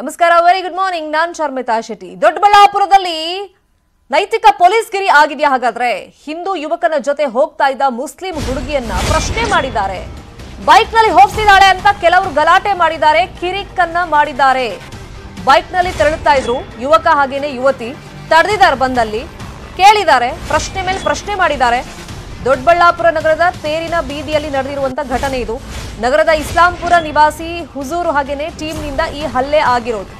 ನಮಸ್ಕಾರ very good morning ನಾನ್ ಶರ್ಮಿತಾ ಶೆಟ್ಟಿ. ದೊಡ್ಡಬಳ್ಳಾಪುರದಲ್ಲಿ ನೈತಿಕ ಪೊಲೀಸ್ ಗಿರಿ ಆಗಿದೆಯಾ ಹಾಗಾದ್ರೆ? ಹಿಂದೂ ಯುವಕನ ಜೊತೆ ಹೋಗ್ತಾ ಇದ್ದ ಮುಸ್ಲಿಂ ಹುಡುಗಿಯನ್ನ ಪ್ರಶ್ನೆ ಮಾಡಿದ್ದಾರೆ. ಬೈಕ್ನಲ್ಲಿ ಹೋಗ್ತಿದ್ದಾಳೆ ಅಂತ ಕೆಲವರು ಗಲಾಟೆ ಮಾಡಿದ್ದಾರೆ ಕಿರಿಕನ್ನ ಮಾಡಿದ್ದಾರೆ. ಬೈಕ್ನಲ್ಲಿ ತೆರಳುತ್ತಾ ಇದ್ರು ಯುವಕ ಹಾಗೇನೆ ಯುವತಿ. ತಡೆದಿದ್ದಾರೆ ಬಂದಲ್ಲಿ. ಕೇಳಿದ್ದಾರೆ, ಪ್ರಶ್ನೆ ಮೇಲೆ ಪ್ರಶ್ನೆ ಮಾಡಿದ್ದಾರೆ. ದೊಡ್ಡಬಳ್ಳಾಪುರ ನಗರದ ತೇರಿನ ಬೀದಿಯಲ್ಲಿ ನಡೆದಿರುವಂತಹ ಘಟನೆ ಇದು. ನಗರದ ಇಸ್ಲಾಂಪುರ ನಿವಾಸಿ ಹುಜೂರು ಹಾಗೇನೆ ಟೀಮ್ನಿಂದ ಈ ಹಲ್ಲೆ ಆಗಿರೋದು.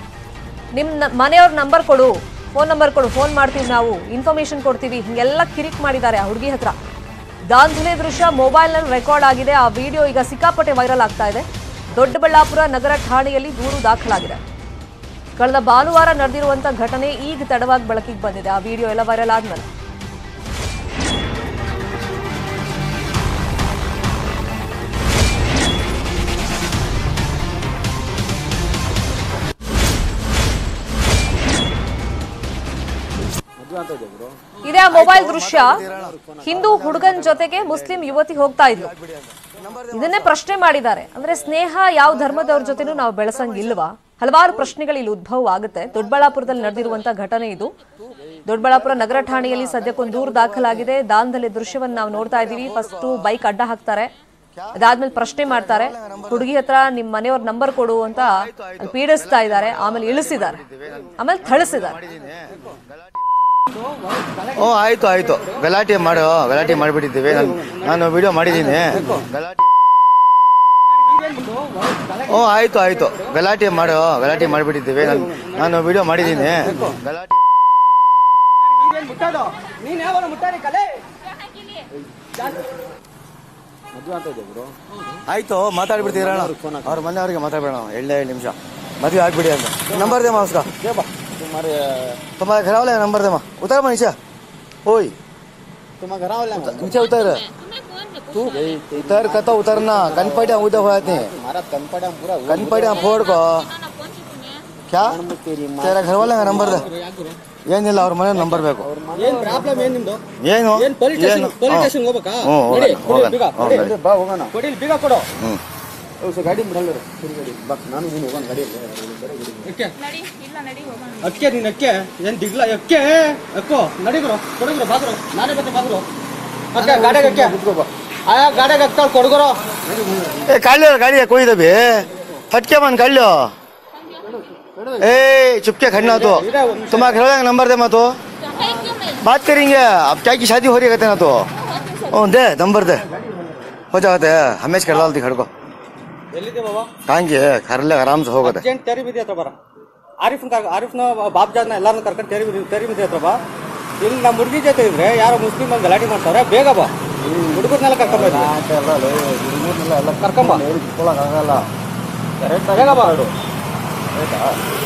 ನಿಮ್ಮ ಮನೆಯವ್ರ ನಂಬರ್ ಕೊಡು, ಫೋನ್ ನಂಬರ್ ಕೊಡು, ಫೋನ್ ಮಾಡ್ತೀವಿ ನಾವು ಇನ್ಫಾರ್ಮೇಶನ್ ಕೊಡ್ತೀವಿ, ಹಿಂಗೆಲ್ಲ ಕಿರಿಕ್ ಮಾಡಿದ್ದಾರೆ ಆ ಹುಡುಗಿ ಹತ್ರ. ದಾಂಧಲೆ ದೃಶ್ಯ ಮೊಬೈಲ್ನಲ್ಲಿ ರೆಕಾರ್ಡ್ ಆಗಿದೆ, ಆ ವಿಡಿಯೋ ಈಗ ಸಿಕ್ಕಾಪಟ್ಟೆ ವೈರಲ್ ಆಗ್ತಾ ಇದೆ. ದೊಡ್ಡಬಳ್ಳಾಪುರ ನಗರ ಠಾಣೆಯಲ್ಲಿ ದೂರು ದಾಖಲಾಗಿದೆ. ಕಳೆದ ಭಾನುವಾರ ನಡೆದಿರುವಂತ ಘಟನೆ ಈಗ ತಡವಾಗಿ ಬೆಳಕಿಗೆ ಬಂದಿದೆ, ಆ ವಿಡಿಯೋ ಎಲ್ಲ ವೈರಲ್ ಆದ್ಮೇಲೆ. ಇದೇ ಆ ಮೊಬೈಲ್ ದೃಶ್ಯ. ಹಿಂದೂ ಹುಡುಗನ್ ಜೊತೆಗೆ ಮುಸ್ಲಿಂ ಯುವತಿ ಹೋಗ್ತಾ ಇದ್ರು ಇದನ್ನೇ ಪ್ರಶ್ನೆ ಮಾಡಿದ್ದಾರೆ. ಅಂದ್ರೆ ಸ್ನೇಹ ಯಾವ ಧರ್ಮದವ್ರ ಜೊತೆನೂ ನಾವು ಬೆಳೆಸಂಗಿಲ್ವಾ ಹಲವಾರು ಪ್ರಶ್ನೆಗಳು ಇಲ್ಲಿ ಉದ್ಭವ ಆಗುತ್ತೆ. ದೊಡ್ಡಬಳ್ಳಾಪುರದಲ್ಲಿ ನಡೆದಿರುವಂತ ಘಟನೆ ಇದು. ದೊಡ್ಡಬಳ್ಳಾಪುರ ನಗರ ಠಾಣೆಯಲ್ಲಿ ಸದ್ಯಕ್ಕೊಂದು ದೂರು ದಾಖಲಾಗಿದೆ. ದಾನದಲ್ಲಿ ದೃಶ್ಯವನ್ನು ನಾವು ನೋಡ್ತಾ ಇದೀವಿ ಫಸ್ಟ್ ಬೈಕ್ ಅಡ್ಡ ಹಾಕ್ತಾರೆ. ಅದಾದ್ಮೇಲೆ ಪ್ರಶ್ನೆ ಮಾಡ್ತಾರೆ. ಹುಡುಗಿ ಹತ್ರ ನಿಮ್ ಮನೆಯವ್ರ ನಂಬರ್ ಕೊಡು ಅಂತ ಪೀಡಿಸ್ತಾ ಇದ್ದಾರೆ. ಆಮೇಲೆ ಇಳಿಸಿದ್ದಾರೆ. ಆಮೇಲೆ ಥಳಿಸಿದ್ದಾರೆ. ಹ್ಞೂ ಆಯ್ತು ಆಯ್ತು. ಗಲಾಟೆ ಮಾಡು. ಗಲಾಟೆ ಮಾಡಿಬಿಟ್ಟಿದ್ದೀವಿ. ನಾನು ನಾನು ವಿಡಿಯೋ ಮಾಡಿದ್ದೀನಿ. ಹ್ಞೂ ಆಯ್ತು ಆಯ್ತು. ಗಲಾಟೆ ಮಾಡು. ಗಲಾಟೆ ಮಾಡಿಬಿಟ್ಟಿದ್ದೀವಿ. ನಾನು ನಾನು ವಿಡಿಯೋ ಮಾಡಿದ್ದೀನಿ. ಕಲೆ ಆಯ್ತು, ಮಾತಾಡ್ಬಿಡ್ತೀರ ಅವ್ರ ಮನೆಯವ್ರಿಗೆ ಮಾತಾಡ್ಬೇಡ ಎಳ್ಳೆ ನಿಮಿಷ. ಮದುವೆ ಆಗ್ಬಿಡಿ ಅಂತ. ನಂಬರ್ ದೇಮ್ಮ મારે તમારા ઘર આવલે નંબર તેમાં ઉતાર પણ નીચે ઓય તમારા ઘર આવલે નીચે ઉતાર તું ઉતાર કતો ઉતારના કનપડ્યા ઉદા હોય તે મારા કનપડ્યા પૂરા કનપડ્યા ફોડ કો ಕ್ಯಾ ಸರ್ ಘರವಲ್ಲ ನಂಬರ್ ಏನಿಲ್ಲ ಅವ್ರ ಮನೆ ನಂಬರ್ ಬೇಕು ಏನು ಪ್ರಾಬ್ಲಮ್ ಏನು ನಿಮ್ದು ಏನು ಏನು ಪೊಲೀಸ್ ಸ್ಟೇಷನ್ ಪೊಲೀಸ್ ಸ್ಟೇಷನ್ ಹೋಗಬೇಕಾ ಬಾ ಹೋಗೋಣ ಕೊಡಿ ಬೀಗ ಕೊಡು ಹ್ಞೂ ಸೊ ಗಾಡಿ ಬಿಡಲ್ಲ ಗಾಡಿ ಬಾ ನಾನು ನೀನು ಹೋಗೋಣ ಗಾಡಿಯಲ್ಲಿ ಅಕ್ಕೆ ಅಕ್ಕೆ ನೀನ್ ಅಕ್ಕೆ ಏನ್ ದಿಗ್ಲ ಅಕ್ಕೆ ಅಕ್ಕೋ ನಡಿಗ್ರು ಕೊಡಗ್ರು ಬಾಗ್ರು ನಾನೇ ಬರ್ತೀನಿ ಬಾಗ್ರು ಅಕ್ಕೆ ಗಾಡಿಗೆ ಅಕ್ಕೆ ಆಯಾ ಗಾಡಿಗೆ ಅಕ್ಕ ಕೊಡಗರು ए काढ लो गाड़ी है कोई दबे फटके मन काढ लो ए चुपके खड़ना तो तुम्हारा घर वाले का नंबर दे मैं तो बात करेंगे अब क्या की शादी हो रही है कहते ना तो ओ दे नंबर दे हो जाते है हमेश कर डालती खड़ को ಬಾಬಾ ಹಂಗೆ ಕರ್ಲೆ ಆರಾಮ್ಸೆ ಹೋಗೋದು. ಅರ್ಜೆಂಟ್ ತೇರಿ ಬೀದಿ ಬರ ಆರಿಫ್ನ ಕರ್ ಆರಿಫ್ನ ಎಲ್ಲಾರನ್ನ ಕರ್ಕೊಂಡು ತೇರಿ ಬೀದಿ ತೇರಿ ಬಾ. ಇಲ್ಲಿ ನಮ್ಮ ಹುಡುಗಿ ಜೊತೆ ಇದ್ರೆ ಯಾರು ಮುಸ್ಲಿಂ ಬಂದು ಗಲಾಟೆ ಮಾಡ್ತಾರೆ ಬೇಗ ಬಾ. ಹುಡುಗರ್ನೆಲ್ಲ ಕರ್ಕೊಂಬ ಎಲ್ಲ ಬೇಗ ಬಾ ಅವರು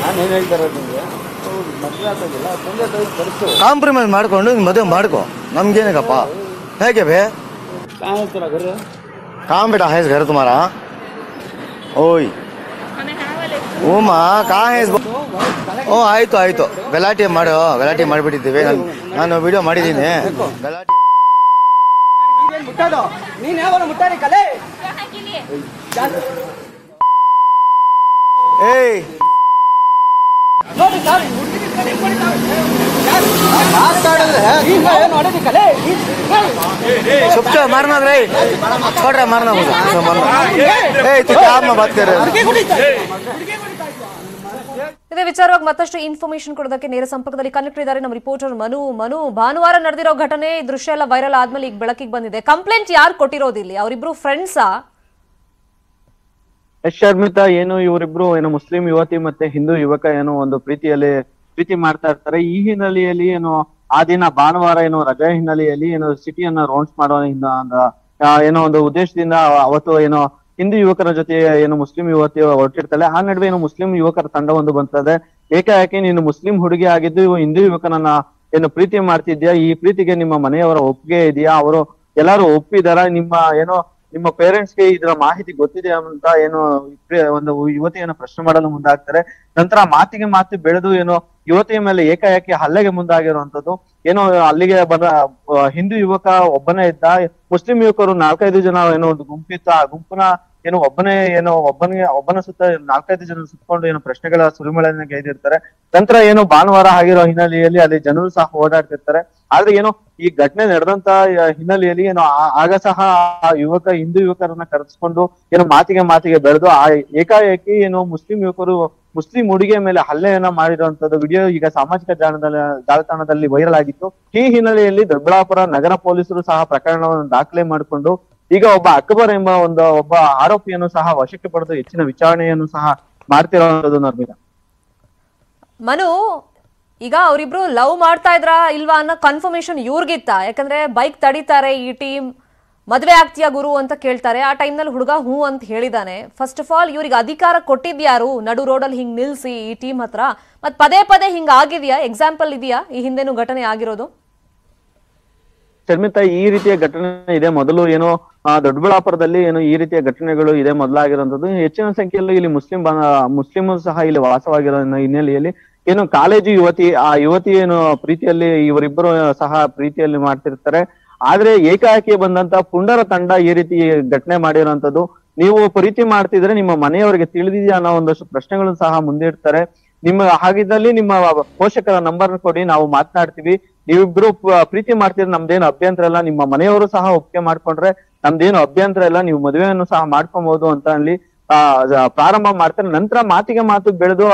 ನಾನು ಏನು ಹೇಳ್ತಾ ಇರೋದು ನಿಮಗೆ? ಕಾಂಪ್ರಮೈಸ್ ಮಾಡ್ಕೊಂಡು ಮದುವೆ ಮಾಡ್ಕೊ. ನಮ್ಗೇನಕ್ಕಪ್ಪ ಹೇಗೆ ಬೇ? ಕಾಮ್ ಹೈಸ್ ಹೇಸ್ ಘರ್ ಓಯ್. ಹ್ಞೂಮ್ಮ ಕಾ ಹ್ಞೂ ಆಯಿತು ಆಯಿತು. ಗಲಾಟೆ ಮಾಡೋ, ಗಲಾಟೆ ಮಾಡಿಬಿಟ್ಟಿದ್ದೀವಿ. ನಾನು ನಾನು ವಿಡಿಯೋ ಮಾಡಿದ್ದೀನಿ. ಗಲಾಟೆ ಏಯ್. ನೋಡಿ ಸರ್ ಮಾತಾಡಿದ್ರೆ ನೀನ್ ಏನು ಹೊಡೆದಿ ಕಲೆ चुप चाप मारना रे छोड़ रहा मारना मुझे मुझे मारना ए तू क्या में बात कर रहे हो ಇದೇ ವಿಚಾರವಾಗಿ ಮತ್ತಷ್ಟು ಇನ್ಫಾರ್ಮೇಶನ್ ಕೊಡೋದಕ್ಕೆ ನೇರ ಸಂಪರ್ಕದಲ್ಲಿ ಕನೆಕ್ಟ್ ಇದ್ದಾರೆ ನಮ್ಮ ರಿಪೋರ್ಟರ್ ಮನು ಮನು ಭಾನುವಾರ ನಡೆದಿರೋ ಘಟನೆ ಈ ದೃಶ್ಯ ಎಲ್ಲ ವೈರಲ್ ಆದ್ಮೇಲೆ ಈಗ ಬೆಳಕಿಗೆ ಬಂದಿದೆ ಕಂಪ್ಲೇಂಟ್ ಯಾರು ಕೊಟ್ಟಿರೋದಿಲ್ಲಿ ಅವರಿಬ್ರು ಫ್ರೆಂಡ್ಸಾ ಎಸ್ ಶರ್ಮಿತಾ ಏನು, ಇವರಿಬ್ರು ಏನು ಮುಸ್ಲಿಂ ಯುವತಿ ಮತ್ತೆ ಹಿಂದೂ ಯುವಕ ಏನೋ ಒಂದು ಪ್ರೀತಿಯಲ್ಲಿ ಪ್ರೀತಿ ಮಾಡ್ತಾ ಇರ್ತಾರೆ. ಈ ಹಿನ್ನೆಲೆಯಲ್ಲಿ ಏನು ಆ ದಿನ ಭಾನುವಾರ ಏನು ರಜೆ ಹಿನ್ನೆಲೆಯಲ್ಲಿ ಏನು ಸಿಟಿಯನ್ನ ರೌಂಡ್ಸ್ ಮಾಡೋ ಏನೋ ಒಂದು ಉದ್ದೇಶದಿಂದ ಅವತ್ತು ಏನೋ ಹಿಂದೂ ಯುವಕರ ಜೊತೆ ಏನು ಮುಸ್ಲಿಂ ಯುವತಿ ಹೊರಟಿರ್ತಾಳೆ. ಆ ನಡುವೆ ಏನು ಮುಸ್ಲಿಂ ಯುವಕರ ತಂಡ ಒಂದು ಬರ್ತದೆ ಏಕಾಏಕಿ ನೀನು ಮುಸ್ಲಿಂ ಹುಡುಗಿ ಆಗಿದ್ದು ಹಿಂದೂ ಯುವಕನನ್ನ ಏನು ಪ್ರೀತಿ ಮಾಡ್ತಿದ್ಯಾ? ಈ ಪ್ರೀತಿಗೆ ನಿಮ್ಮ ಮನೆಯವರ ಒಪ್ಪಿಗೆ ಇದೆಯಾ? ಅವರು ಎಲ್ಲಾರು ಒಪ್ಪಿದಾರ? ನಿಮ್ಮ ಏನೋ ನಿಮ್ಮ ಪೇರೆಂಟ್ಸ್ಗೆ ಇದರ ಮಾಹಿತಿ ಗೊತ್ತಿದೆ ಅಂತ ಏನು ಒಂದು ಯುವತಿಯನ್ನು ಪ್ರಶ್ನೆ ಮಾಡಲು ಮುಂದಾಗ್ತಾರೆ. ನಂತರ ಮಾತಿಗೆ ಮಾತು ಬೆಳೆದು ಏನೋ ಯುವತಿಯ ಮೇಲೆ ಏಕಾಏಕಿ ಹಲ್ಲೆಗೆ ಮುಂದಾಗಿರುವಂತದ್ದು ಏನೋ ಅಲ್ಲಿಗೆ ಬಂದ ಹಿಂದೂ ಯುವಕ ಒಬ್ಬನೇ ಇದ್ದ. ಮುಸ್ಲಿಂ ಯುವಕರು ನಾಲ್ಕೈದು ಜನ ಏನೋ ಒಂದು ಗುಂಪಿತ್ತು. ಆ ಗುಂಪಿನ ಏನು ಒಬ್ಬನೇ ಏನೋ ಒಬ್ಬನಿಗೆ, ಒಬ್ಬನ ಸುತ್ತ ನಾಲ್ಕೈದು ಜನ ಸುತ್ತಕೊಂಡು ಏನೋ ಪ್ರಶ್ನೆಗಳ ಸುರಿಮಳೆಯನ್ನ ಗೈದಿರ್ತಾರೆ ನಂತರ ಏನು ಭಾನುವಾರ ಆಗಿರೋ ಹಿನ್ನೆಲೆಯಲ್ಲಿ ಅಲ್ಲಿ ಜನರು ಸಹ ಓಡಾಡ್ತಿರ್ತಾರೆ. ಆದ್ರೆ ಏನು ಈ ಘಟನೆ ನಡೆದಂತ ಹಿನ್ನೆಲೆಯಲ್ಲಿ ಏನು ಆಗ ಸಹ ಆ ಯುವಕ, ಹಿಂದೂ ಯುವಕರನ್ನ ಕರೆಸ್ಕೊಂಡು ಏನೋ ಮಾತಿಗೆ ಮಾತಿಗೆ ಬೆಳೆದು ಆ ಏಕಾಏಕಿ ಏನು ಮುಸ್ಲಿಂ ಯುವಕರು, ಮುಸ್ಲಿಂ ಹುಡುಗಿಯ ಮೇಲೆ ಹಲ್ಲೆಯನ್ನ ಮಾಡಿರುವಂತದ್ದು ವಿಡಿಯೋ ಈಗ ಸಾಮಾಜಿಕ ಜಾಲದಲ್ಲಿ ಜಾಲತಾಣದಲ್ಲಿ ವೈರಲ್ ಆಗಿತ್ತು. ಈ ಹಿನ್ನೆಲೆಯಲ್ಲಿ ದೊಡ್ಡಬಳ್ಳಾಪುರ ನಗರ ಪೊಲೀಸರು ಸಹ ಪ್ರಕರಣವನ್ನು ದಾಖಲೆ ಮಾಡಿಕೊಂಡು ಈಗ ಒಬ್ಬ ಅಕ್ಬರ್ ಎಂಬ ಒಂದು ಒಬ್ಬ ಆರೋಪಿಯನ್ನು ಸಹ ವಶಕ್ಕೆ ಪಡೆದು ಹೆಚ್ಚಿನ ವಿಚಾರಣೆಯನ್ನು ಸಹ ಮಾಡ್ತಿರೋದು ನರ್ಮಿತಾ ಮನು ಈಗ ಅವರಿಬ್ರು ಲವ್ ಮಾಡ್ತಾ ಇದ್ರ ಇಲ್ವಾ ಅನ್ನೋ ಕನ್ಫರ್ಮೇಶನ್ ಇವ್ರಿಗಿತ್ತ? ಯಾಕಂದ್ರೆ ಬೈಕ್ ತಡೀತಾರೆ ಈ ಟೀಮ್ ಮದ್ವೆ ಆಗ್ತೀಯಾ ಗುರು ಅಂತ ಕೇಳ್ತಾರೆ. ಆ ಟೈಮ್ನಲ್ಲಿ ಹುಡುಗ ಹೂ ಅಂತ ಹೇಳಿದಾನೆ. ಫಸ್ಟ್ ಆಫ್ ಆಲ್ ಇವ್ರಿಗೆ ಅಧಿಕಾರ ಕೊಟ್ಟಿದ್ಯಾರು? ನಡು ರೋಡಲ್ಲಿ ಹಿಂಗ್ ನಿಲ್ಸಿ ಈ ಟೀಮ್ ಹತ್ರ. ಮತ್ ಪದೇ ಪದೇ ಹಿಂಗ್ ಆಗಿದ್ಯಾ? ಎಕ್ಸಾಂಪಲ್ ಇದೆಯಾ? ಈ ಹಿಂದೆನೂ ಘಟನೆ ಆಗಿರೋದು? ಶರ್ಮಿತಾ ಈ ರೀತಿಯ ಘಟನೆ ಇದೆ. ಮೊದಲು ಏನು ಆ, ದೊಡ್ಡಬಳ್ಳಾಪುರದಲ್ಲಿ ಏನು ಈ ರೀತಿಯ ಘಟನೆಗಳು ಇದೆ ಮೊದಲಾಗಿರುವಂತದ್ದು ಹೆಚ್ಚಿನ ಸಂಖ್ಯೆಯಲ್ಲಿ ಇಲ್ಲಿ ಮುಸ್ಲಿಂ ಮುಸ್ಲಿಮರು ಸಹ ಇಲ್ಲಿ ವಾಸವಾಗಿರೋ ಹಿನ್ನೆಲೆಯಲ್ಲಿ ಏನು ಕಾಲೇಜು ಯುವತಿ ಆ ಯುವತಿ ಏನು ಪ್ರೀತಿಯಲ್ಲಿ ಇವರಿಬ್ಬರು ಸಹ ಪ್ರೀತಿಯಲ್ಲಿ ಮಾಡ್ತಿರ್ತಾರೆ. ಆದ್ರೆ ಏಕಾಏಕಿ ಬಂದಂತ ಪುಂಡರ ತಂಡ ಈ ರೀತಿ ಘಟನೆ ಮಾಡಿರುವಂತದ್ದು ನೀವು ಪ್ರೀತಿ ಮಾಡ್ತಿದ್ರೆ ನಿಮ್ಮ ಮನೆಯವರಿಗೆ ತಿಳಿದಿದೆಯಾ ಅನ್ನೋ ಒಂದಷ್ಟು ಪ್ರಶ್ನೆಗಳನ್ನು ಸಹ ಮುಂದಿಡ್ತಾರೆ. ನಿಮ್ಮ ಹಾಗಿದ್ದಲ್ಲಿ ನಿಮ್ಮ ಪೋಷಕರ ನಂಬರ್ ಕೊಡಿ ನಾವು ಮಾತನಾಡ್ತೀವಿ. ನೀವಿಬ್ರು ಪ್ರೀತಿ ಮಾಡ್ತಿದ್ರೆ ನಮ್ದೇನು ಅಭ್ಯಂತರ ಇಲ್ಲ. ನಿಮ್ಮ ಮನೆಯವರು ಸಹ ಒಪ್ಪಿಗೆ ಮಾಡ್ಕೊಂಡ್ರೆ ನಮ್ದೇನು ಅಭ್ಯಂತರ ಇಲ್ಲ, ನೀವು ಮದುವೆಯನ್ನು ಸಹ ಮಾಡ್ಕೊಬಹುದು ಅಂತ ಅಲ್ಲಿ ಆ ಪ್ರಾರಂಭ ಮಾಡ್ತಾರೆ ನಂತರ ಮಾತಿಗೆ ಮಾತು ಬೆಳೆದು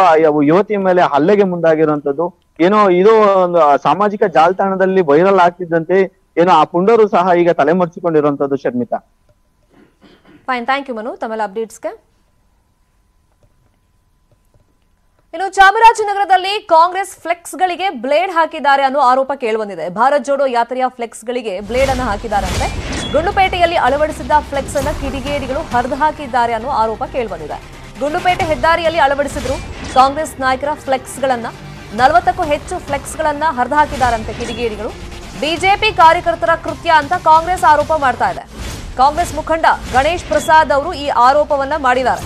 ಯುವತಿಯ ಮೇಲೆ ಹಲ್ಲೆಗೆ ಮುಂದಾಗಿರುವಂತದ್ದು ಏನೋ ಇದು ಒಂದು ಸಾಮಾಜಿಕ ಜಾಲತಾಣದಲ್ಲಿ ವೈರಲ್ ಆಗ್ತಿದ್ದಂತೆ, ಏನೋ ಆ ಪುಂಡರು ಸಹ ಈಗ ತಲೆಮರೆಸಿಕೊಂಡಿರುವಂತದ್ದು Sharmita. Fine thank you Manu ತಮ್ಮೆಲ್ಲ ಅಪ್ಡೇಟ್ಸ್ಗೆ ಇನ್ನು ಚಾಮರಾಜನಗರದಲ್ಲಿ ಕಾಂಗ್ರೆಸ್ ಫ್ಲೆಕ್ಸ್ಗಳಿಗೆ ಬ್ಲೇಡ್ ಹಾಕಿದ್ದಾರೆ ಅನ್ನೋ ಆರೋಪ ಕೇಳಿಬಂದಿದೆ ಭಾರತ್ ಜೋಡೋ ಯಾತ್ರೆಯ ಫ್ಲೆಕ್ಸ್ಗಳಿಗೆ ಬ್ಲೇಡ್ ಅನ್ನು ಹಾಕಿದ್ದಾರಂತೆ ಗುಂಡ್ಲುಪೇಟೆಯಲ್ಲಿ ಅಳವಡಿಸಿದ್ದ ಫ್ಲೆಕ್ಸ್ ಅನ್ನು ಕಿಡಿಗೇಡಿಗಳು ಹರಿದು ಹಾಕಿದ್ದಾರೆ ಅನ್ನೋ ಆರೋಪ ಕೇಳಿಬಂದಿದೆ. ಗುಂಡುಪೇಟೆ ಹೆದ್ದಾರಿಯಲ್ಲಿ ಅಳವಡಿಸಿದ್ರು. ಕಾಂಗ್ರೆಸ್ ನಾಯಕರ ಫ್ಲೆಕ್ಸ್ಗಳನ್ನ, ನಲವತ್ತಕ್ಕೂ ಹೆಚ್ಚು ಫ್ಲೆಕ್ಸ್ಗಳನ್ನ ಹರಿದು ಹಾಕಿದ್ದಾರಂತೆ ಕಿಡಿಗೇಡಿಗಳು. ಬಿಜೆಪಿ ಕಾರ್ಯಕರ್ತರ ಕೃತ್ಯ ಅಂತ ಕಾಂಗ್ರೆಸ್ ಆರೋಪ ಮಾಡ್ತಾ ಇದೆ. ಕಾಂಗ್ರೆಸ್ ಮುಖಂಡ ಗಣೇಶ್ ಪ್ರಸಾದ್ ಅವರು ಈ ಆರೋಪವನ್ನ ಮಾಡಿದ್ದಾರೆ.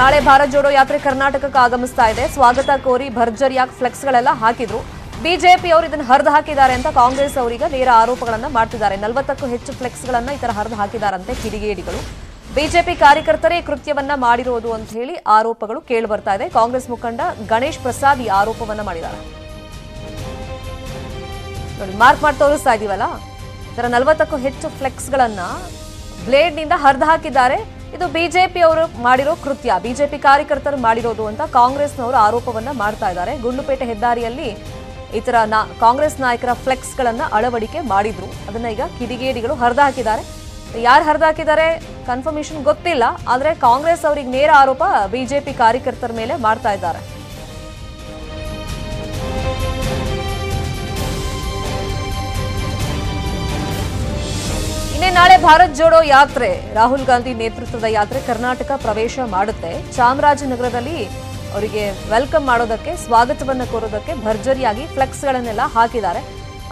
ನಾಳೆ ಭಾರತ್ ಜೋಡೋ ಯಾತ್ರೆ ಕರ್ನಾಟಕಕ್ಕೆ ಆಗಮಿಸ್ತಾ ಇದೆ. ಸ್ವಾಗತ ಕೋರಿ ಭರ್ಜರಿಯಾಗಿ ಫ್ಲೆಕ್ಸ್ಗಳೆಲ್ಲ ಹಾಕಿದ್ರು. ಬಿಜೆಪಿ ಅವರು ಇದನ್ನು ಹರಿದು ಹಾಕಿದ್ದಾರೆ ಅಂತ ಕಾಂಗ್ರೆಸ್ ಅವರಿಗೆ ನೇರ ಆರೋಪಗಳನ್ನ ಮಾಡ್ತಿದ್ದಾರೆ. ನಲವತ್ತಕ್ಕೂ ಹೆಚ್ಚು ಫ್ಲೆಕ್ಸ್ಗಳನ್ನ ಈ ತರ ಹರಿದು ಹಾಕಿದಾರಂತೆ ಕಿಡಿಗೇಡಿಗಳು. ಬಿಜೆಪಿ ಕಾರ್ಯಕರ್ತರೇ ಕೃತ್ಯವನ್ನ ಮಾಡಿರೋದು ಅಂತ ಹೇಳಿ ಆರೋಪಗಳು ಕೇಳಿ ಬರ್ತಾ ಇದೆ. ಕಾಂಗ್ರೆಸ್ ಮುಖಂಡ ಗಣೇಶ್ ಪ್ರಸಾದ್ ಈ ಆರೋಪವನ್ನ ಮಾಡಿದ್ದಾರೆ. ನೋಡಿ, ಮಾರ್ಕ್ ಮಾಡಿ ತೋರಿಸ್ತಾ ಇದೀವಲ್ಲ? ತರ ನಲವತ್ತಕ್ಕೂ ಹೆಚ್ಚು ಫ್ಲೆಕ್ಸ್ಗಳನ್ನ ಬ್ಲೇಡ್ನಿಂದ ಹರಿದು ಹಾಕಿದ್ದಾರೆ. ಇದು ಬಿಜೆಪಿ ಅವರು ಮಾಡಿರೋ ಕೃತ್ಯ. ಬಿಜೆಪಿ ಕಾರ್ಯಕರ್ತರು ಮಾಡಿರೋದು ಅಂತ ಕಾಂಗ್ರೆಸ್ನವರು ಆರೋಪವನ್ನ ಮಾಡ್ತಾ ಇದ್ದಾರೆ. ಗುಂಡುಪೇಟೆ ಹೆದ್ದಾರಿಯಲ್ಲಿ ಈ ತರ ಕಾಂಗ್ರೆಸ್ ನಾಯಕರ ಫ್ಲೆಕ್ಸ್ ಗಳನ್ನ ಅಳವಡಿಕೆ ಮಾಡಿದ್ರು. ಅದನ್ನ ಈಗ ಕಿಡಿಗೇಡಿಗಳು ಹರಿದಾಕಿದ್ದಾರೆ. ಯಾರು ಹರಿದಾಕಿದ್ದಾರೆ ಕನ್ಫರ್ಮೇಶನ್ ಗೊತ್ತಿಲ್ಲ. ಆದ್ರೆ ಕಾಂಗ್ರೆಸ್ ಅವರಿಗೆ ನೇರ ಆರೋಪ ಬಿಜೆಪಿ ಕಾರ್ಯಕರ್ತರ ಮೇಲೆ ಮಾಡ್ತಾ ಇದ್ದಾರೆ. ಇನ್ನೇ ನಾಳೆ ಭಾರತ್ ಜೋಡೋ ಯಾತ್ರೆ. ರಾಹುಲ್ ಗಾಂಧಿ ನೇತೃತ್ವದ ಯಾತ್ರೆ ಕರ್ನಾಟಕ ಪ್ರವೇಶ ಮಾಡುತ್ತೆ. ಚಾಮರಾಜನಗರದಲ್ಲಿ ಅವರಿಗೆ ವೆಲ್ಕಮ್ ಮಾಡೋದಕ್ಕೆ, ಸ್ವಾಗತವನ್ನು ಕೋರೋದಕ್ಕೆ ಭರ್ಜರಿಯಾಗಿ ಫ್ಲೆಕ್ಸ್ಗಳನ್ನೆಲ್ಲ ಹಾಕಿದ್ದಾರೆ.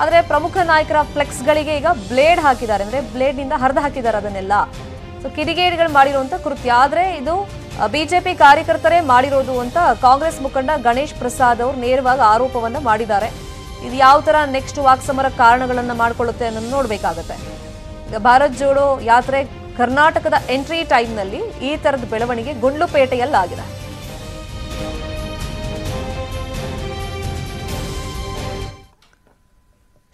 ಆದರೆ ಪ್ರಮುಖ ನಾಯಕರ ಫ್ಲೆಕ್ಸ್ಗಳಿಗೆ ಈಗ ಬ್ಲೇಡ್ ಹಾಕಿದ್ದಾರೆ. ಅಂದರೆ ಬ್ಲೇಡ್ನಿಂದ ಹರಿದು ಹಾಕಿದ್ದಾರೆ ಅದನ್ನೆಲ್ಲ. ಸೊ ಕಿಡಿಗೇಡಿಗಳು ಮಾಡಿರುವಂಥ ಕೃತ್ಯ. ಆದರೆ ಇದು ಬಿಜೆಪಿ ಕಾರ್ಯಕರ್ತರೇ ಮಾಡಿರೋದು ಅಂತ ಕಾಂಗ್ರೆಸ್ ಮುಖಂಡ ಗಣೇಶ್ ಪ್ರಸಾದ್ ಅವರು ನೇರವಾಗಿ ಆರೋಪವನ್ನು ಮಾಡಿದ್ದಾರೆ. ಇದು ಯಾವ ಥರ ನೆಕ್ಸ್ಟ್ ವಾಕ್ಸಮರ ಕಾರಣಗಳನ್ನು ಮಾಡಿಕೊಳ್ಳುತ್ತೆ ಅನ್ನೋದು ನೋಡಬೇಕಾಗತ್ತೆ. ಈಗ ಭಾರತ್ ಜೋಡೋ ಯಾತ್ರೆ ಕರ್ನಾಟಕದ ಎಂಟ್ರಿ ಟೈಮ್ನಲ್ಲಿ ಈ ಥರದ ಬೆಳವಣಿಗೆ ಗುಂಡ್ಲುಪೇಟೆಯಲ್ಲಾಗಿದೆ.